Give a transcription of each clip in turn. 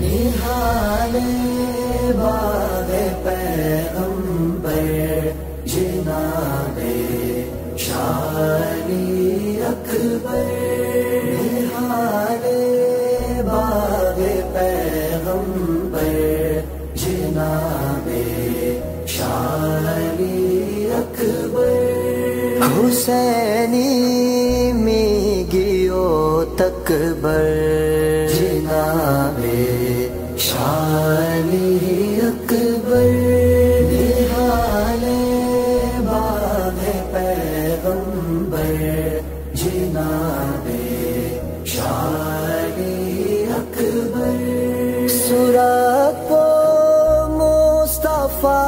निहाले बाग पैगंबर जिनाबे शानी अकबर। निहाले बाग पैगंबर जिनाबे शानी अकबर। हुसैनी में गियो तकबर। शानी अकबर निहाले बाग पैगंबर। जिनाबे शानी अकबर। मुस्तफ़ा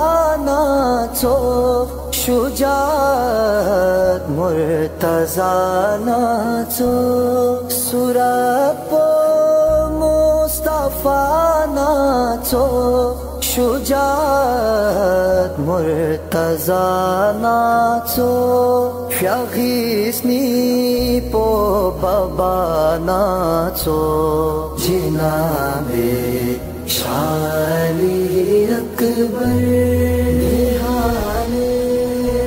नाचो शुजात मुर्तजा नाचो मुस्तफ़ा नाचो शुजात मुर्तजा नाचो फ्यागिस्नी पो बबाना नाचो जिनाबे शाली अकबर निहाले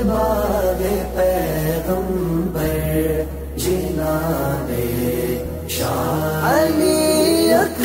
बाबे पैगंबर। जिनाबे